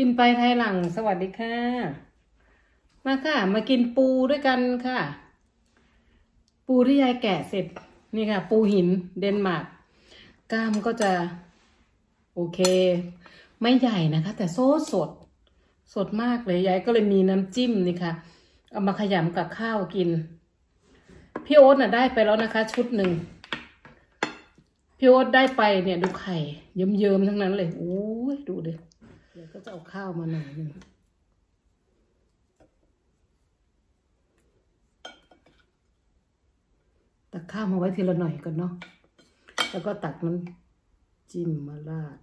กินไปไทยหลังสวัสดีค่ะ มาค่ะ มากินปูด้วยกันค่ะ ปูที่ยายแกะเสร็จนี่ค่ะ ปูหินเดนมาร์กกล้ามก็จะ โอเค ไม่ใหญ่นะคะ แต่โซสด สดมากเลยยายก็เลยมีน้ำจิ้มนี่ค่ะ เอามาขยำกับข้าวกิน พี่โอ๊ตน่ะได้ไปแล้วนะคะ ชุดหนึ่งพี่โอ๊ตได้ไปเนี่ยดูไข่ เยิ้มๆทั้งนั้นเลยโอ้ยดูเดิ เดี๋ยวก็จะเอาข้าวมาหน่อยหนึ่งตักข้าวมาไว้ทีละหน่อยก่อนเนาะ แล้วก็ตักมันำจิ้มมาราด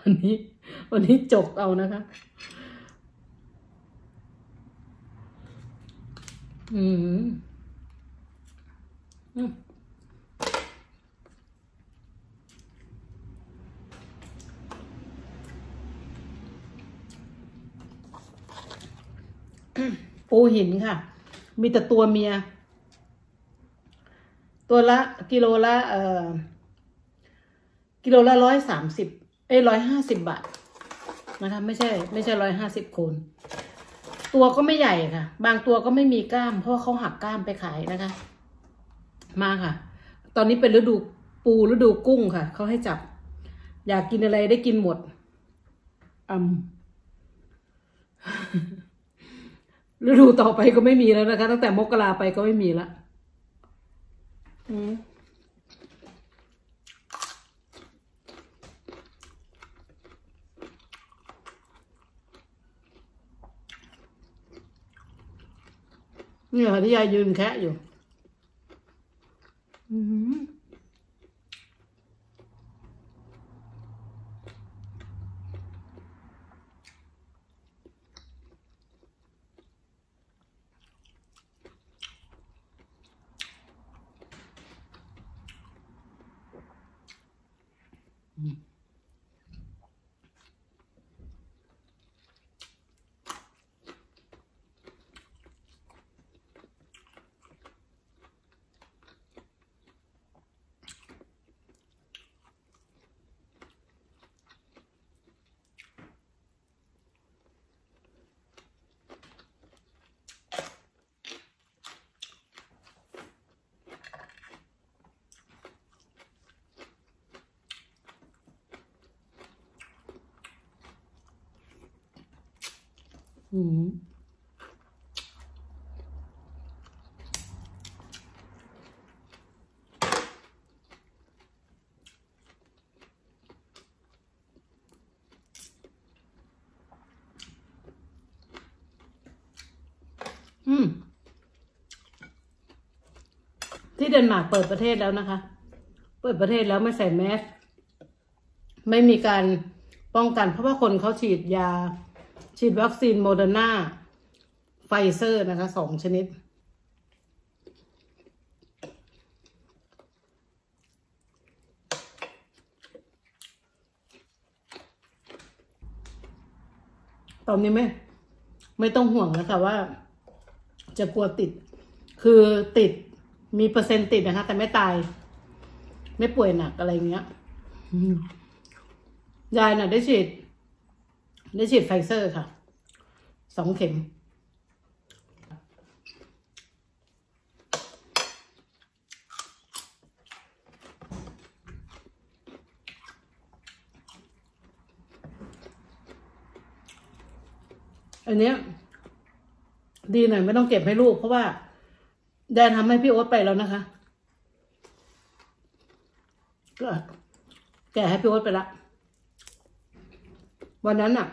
วันนี้ วันนี้จกเอานะคะ อืมอืม ปูหินค่ะ มีแต่ตัวเมีย ตัวละกิโลละเอ่อกิโลละร้อยสามสิบเอ้ร้อยห้าสิบบาทนะคะไม่ใช่ ไม่ใช่ร้อยห้าสิบคนตัวก็ไม่ใหญ่ค่ะ บางตัวก็ไม่มีกล้าม เพราะเขาหักกล้ามไปขายนะคะ มาค่ะ ตอนนี้เป็นฤดูปูฤดูกุ้งค่ะเขาให้จับ อยากกินอะไรได้กินหมดอืม ฤดูต่อไปก็ไม่มีแล้วนะคะ ตั้งแต่มกราไปก็ไม่มีละอืมเนี่ยค่ะที่ยายยืนแคะอยู่ อืม อืมที่เดนมาร์กเปิดประเทศแล้วนะคะ เปิดประเทศแล้วไม่ใส่แมส ไม่มีการป้องกันเพราะว่าคนเขาฉีดยา ฉีดวัคซีนโมเดอร์นาไฟเซอร์นะคะสองชนิด ตอนนี้ไม่ไม่ต้องห่วงนะคะว่า จะกลัวติด คือติดมีเปอร์เซ็นต์ติดนะคะ แต่ไม่ตาย ไม่ป่วยหนักอะไรเงี้ยยายน่ะได้ฉีด ได้ฉีดไฟเซอร์ค่ะ สองเข็ม อันเนี้ยดีหน่อยไม่ต้องเก็บให้ลูก เพราะว่า แดนทำให้พี่โอ๊ตไปแล้วนะคะก็แกะให้พี่โอ๊ตไปละวันนั้นอะ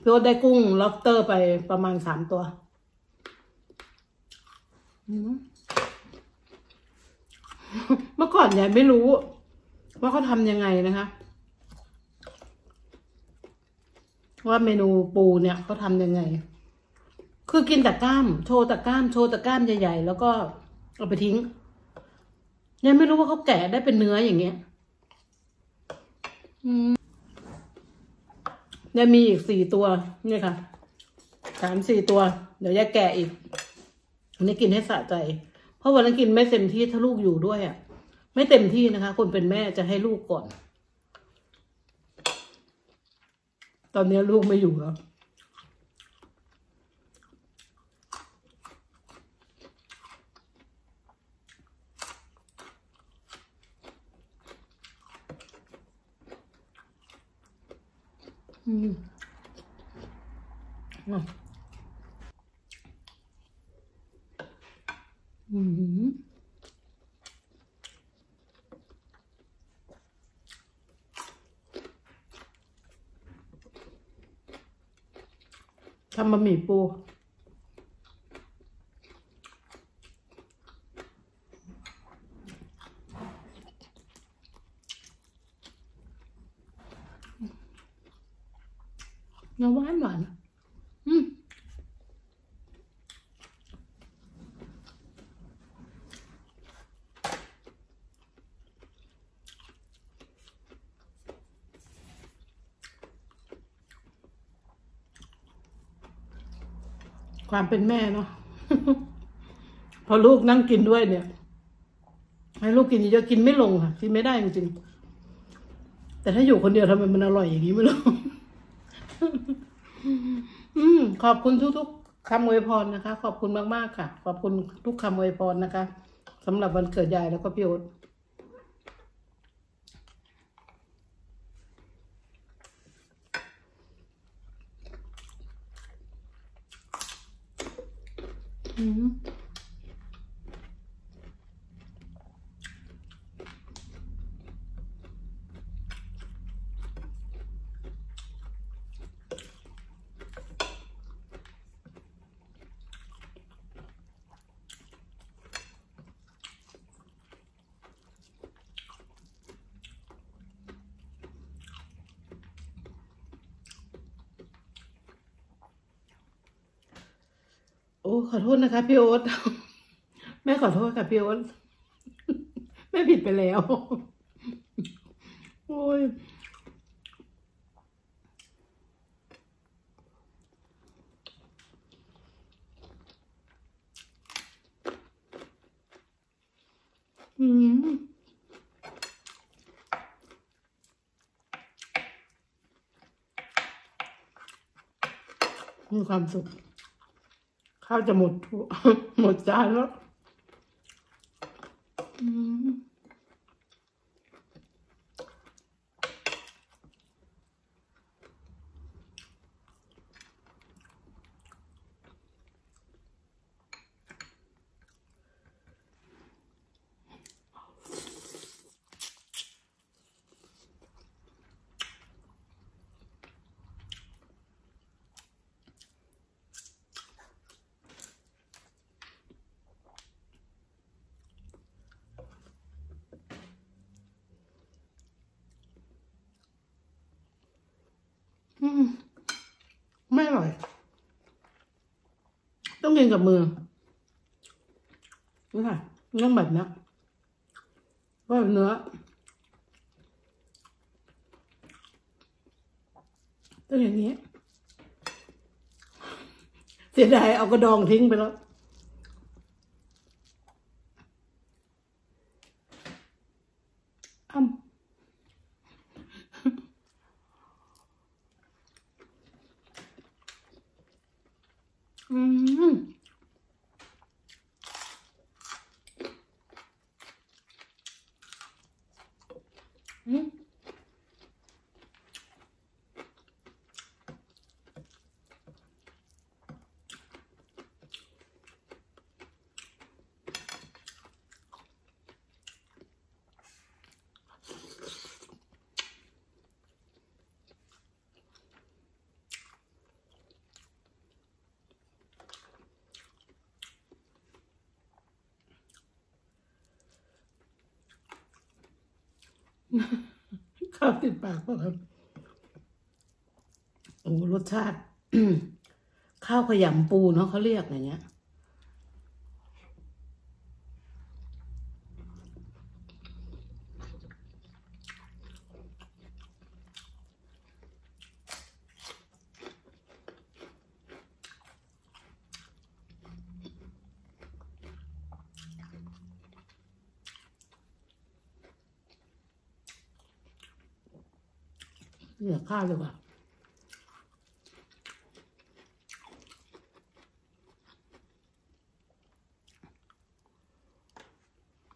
พี่โอ๊ตได้กุ้งล็อบสเตอร์ไปประมาณสามตัวอืมเมื่อก่อนยายไม่รู้ ว่าเขาทำยังไงนะคะ ว่าเมนูปูเนี่ยเขาทำยังไง คือกินแต่กล้าม โชว์แต่กล้าม โชว์แต่กล้ามใหญ่ๆ แล้วก็เอาไปทิ้งยังไม่รู้ว่าเขาแกะได้เป็นเนื้ออย่างเงี้ย อืม ยังมีอีกสี่ตัวนี่ค่ะสามสี่ตัว เดี๋ยวจะแกะอีกอันนี้กินให้สะใจ เพราะวันนั้นกินไม่เต็มที่ถ้าลูกอยู่ด้วยอะ ไม่เต็มที่นะคะ คนเป็นแม่จะให้ลูกก่อน ตอนนี้ลูกไม่อยู่แล้ว อืมอืมทำบะหมี่ปูเนื้อหวานหวานอืม ความเป็นแม่เนาะพอลูกนั่งกินด้วยเนี่ย ให้ลูกกินเยอะกินไม่ลงค่ะกินไม่ได้จริงๆแต่ถ้าอยู่คนเดียวทำไมมันอร่อยอย่างนี้ไม่รู้อืมขอบคุณทุกๆคำอวยพรนะคะ ขอบคุณมากๆค่ะ ขอบคุณทุกคำอวยพรนะคะสำหรับวันเกิดยายแล้วก็พี่โอ๊ต อื อ้ขอโทษนะคะพี่โอ๊ตแม่ขอโทษค่ะพี่โอ๊ตแม่ผิดไปแล้ว โอ้ยอืมมีความสุข ข้าวจะหมดหมดจานแล้ว อืม ไม่อร่อย ต้องกินกับมือนี่ค่ะต้องแบบนี้ว่าเนื้อต้องอย่างนี้ เสียดายเอากระดองทิ้งไปแล้ว อ้ำ อืมอืม ข้าวติดปากป่ะครับ โอ้รสชาติ ข้าวขยำปูเนาะเขาเรียกอย่างเงี้ย อ เหลือข้าวดีกว่า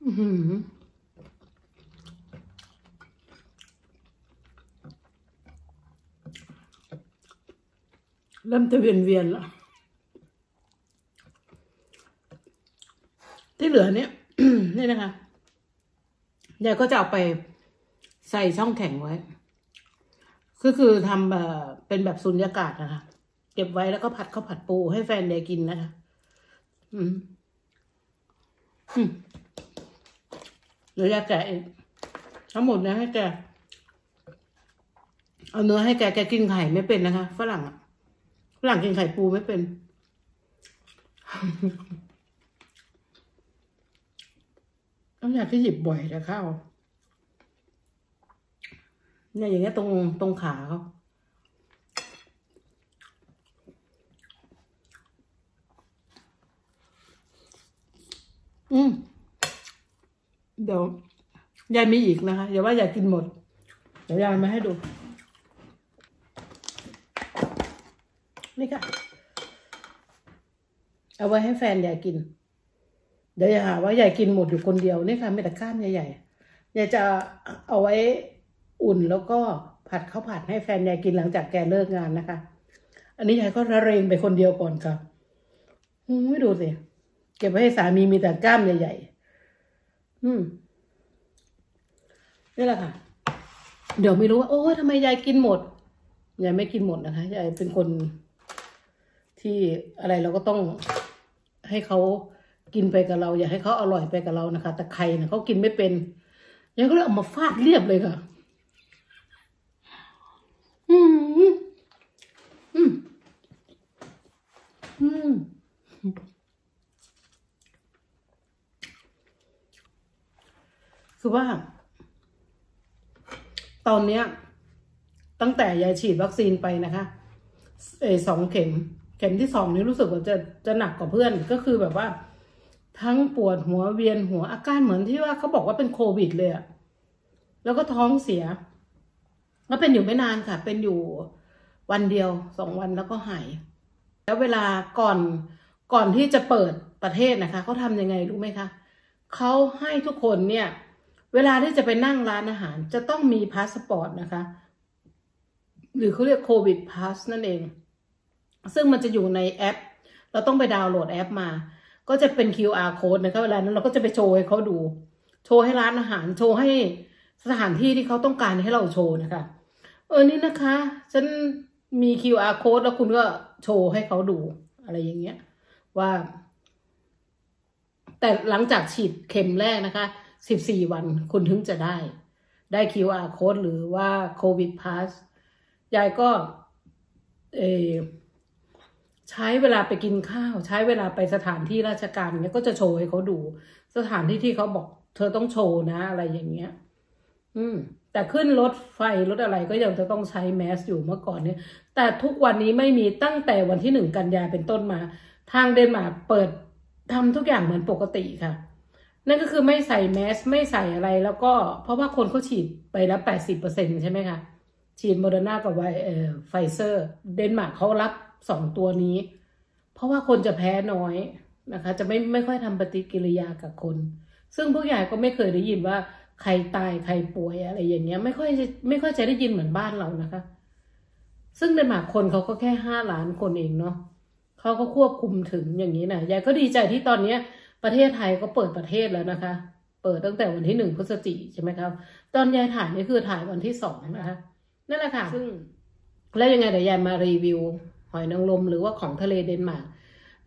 อือหือเริ่มจะเวียนเวียนแล้วที่เหลือเนี่ยนี่นะคะยายก็จะเอาไปใส่ช่องแข็งไว้ ก็คือทำแบบเป็นแบบสุญญากาศนะคะ เก็บไว้แล้วก็ผัดข้าวผัดปูให้แฟนยายกินนะคะอืมอืมเดี๋ยวยาแกะเองทั้งหมดเนะให้แกเอาเนื้อให้แกแกกินไข่ไม่เป็นนะคะฝรั่งอะฝรั่งกินไข่ปูไม่เป็น ต้องอยากที่หยิบบ่อยแต่ข้าว เนี่ยอย่างเงี้ยตรงตรงขาเขาอืม เดี๋ยวยายมีอีกนะคะอย่าว่าอยากกินหมด เดี๋ยวยายมาให้ดู นี่ค่ะ เอาไว้ให้แฟนยายกิน เดี๋ยวอย่าหาว่ายายกินหมดอยู่คนเดียวนี่ค่ะไม่แต่ก้ามใหญ่ๆยายจะเอาไว้ อุ่นแล้วก็ผัดข้าวผัดให้แฟนยายกินหลังจากแกเลิกงานนะคะ อันนี้ยายก็ระเรงไปคนเดียวก่อนค่ะไม่ดูสิ เก็บไว้ให้สามีมีแต่กล้ามใหญ่ๆ อืมนี่แหละค่ะ เดี๋ยวไม่รู้ว่า โอ้ทำไมยายกินหมด ยายไม่กินหมดนะคะ ยายเป็นคนที่อะไรเราก็ต้องให้เขากินไปกับเรา อยากให้เขาอร่อยไปกับเรานะคะ แต่ใครนะเขากินไม่เป็นยายก็เลยเอามาฟาดเรียบเลยค่ะ อืม อืม อืมคือว่า ตอนเนี้ย ตั้งแต่ยายฉีดวัคซีนไปนะคะเออสองเข็ม เข็มที่สองนี้รู้สึกว่าจะจะหนักกว่าเพื่อนก็คือแบบว่า ทั้งปวดหัวเวียนหัวอาการเหมือนที่ว่าเขาบอกว่าเป็นโควิดเลยอะแล้วก็ท้องเสีย แล้วเป็นอยู่ไม่นานค่ะ เป็นอยู่วันเดียวสองวันแล้วก็หาย แล้วเวลาก่อนก่อนที่จะเปิดประเทศนะคะเขาทำยังไงรู้ไหมคะเขาให้ทุกคนเนี่ย เวลาที่จะไปนั่งร้านอาหาร จะต้องมีพาสปอร์ตนะคะ หรือเขาเรียกโควิด pass นั่นเอง ซึ่งมันจะอยู่ในแอป เราต้องไปดาวน์โหลดแอปมา ก็จะเป็น QR code นะคะเวลานั้นเราก็จะไปโชว์ให้เขาดู โชว์ให้ร้านอาหาร โชว์ให้สถานที่ที่เขาต้องการให้เราโชว์นะคะ เออนี่นะคะ ฉัน มี QR code แล้วคุณก็โชว์ให้เขาดูอะไรอย่างเงี้ยว่า แต่หลังจากฉีดเข็มแรกนะคะสิบสี่วันคุณถึงจะได้ ได้ QR code หรือว่าโควิดพาสยายก็เออใช้เวลาไปกินข้าว ใช้เวลาไปสถานที่ราชการเนี้ยก็จะโชว์ให้เขาดู สถานที่ที่เขาบอก เธอต้องโชว์นะ อะไรอย่างเงี้ย อืม แต่ขึ้นรถไฟรถอะไรก็ยังจะต้องใช้แมสอยู่เมื่อก่อนเนี่ย แต่ทุกวันนี้ไม่มีตั้งแต่วันที่หนึ่งกันยาเป็นต้นมา ทางเดนมาร์กเปิดทำทุกอย่างเหมือนปกติค่ะ นั่นก็คือไม่ใส่แมสไม่ใส่อะไรแล้วก็เพราะว่าคนเขาฉีดไปแล้วแปดสิบเปอร์เซ็นต์ใช่ไหมคะ ฉีดโมเดอร์นากับไวไฟเซอร์เดนมาร์กเขารับสองตัวนี้ เพราะว่าคนจะแพ้น้อยนะคะ จะไม่ไม่ค่อยทำปฏิกิริยากับคน ซึ่งพวกยายก็ไม่เคยได้ยินว่า ใครตายใครป่วยอะไรอย่างเงี้ย ไม่ค่อยจะไม่ค่อยจะได้ยินเหมือนบ้านเรานะคะ ซึ่งเดนมาร์กคนเขาก็แค่ห้าล้านคนเองเนาะเขาก็ควบคุมถึงอย่างนี้นะยายก็ดีใจที่ตอนเนี้ย ประเทศไทยก็เปิดประเทศแล้วนะคะ เปิดตั้งแต่วันที่หนึ่งพฤศจิใช่ไหมครับ ตอนยายถ่ายนี่คือถ่ายวันที่สองนะคะนั่นแหละค่ะซึ่งแล้วยังไงเดี๋ยวยายมารีวิว หอยนางรมหรือว่าของทะเลเดนมาร์ก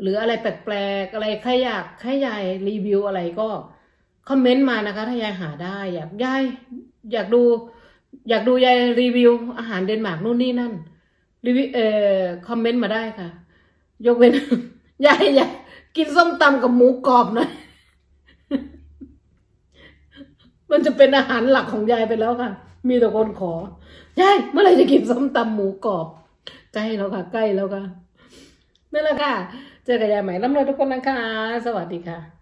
หรืออะไรแปลกๆอะไรใครอยากให้ยายรีวิวอะไรก็ คอมเมนต์มานะคะ ถ้ายายหาได้อยากยายอยากดู อยากดูยายรีวิว อาหารเดนมาร์กนู่นนี่นั่นรีวิวเอ่อคอมเมนต์มาได้ค่ะ ยกเว้นยายอยากกินส้มตำกับหมูกรอบหน่อยมันจะเป็นอาหารหลักของยายไปแล้วค่ะ มีแต่คนขอยายเมื่อไรจะกินส้มตำหมูกรอบใกล้แล้วค่ะ ใกล้แล้วค่ะนั่นแหละค่ะ เจอกับยายใหม่ร่ำรวยทุกคนนะคะ สวัสดีค่ะ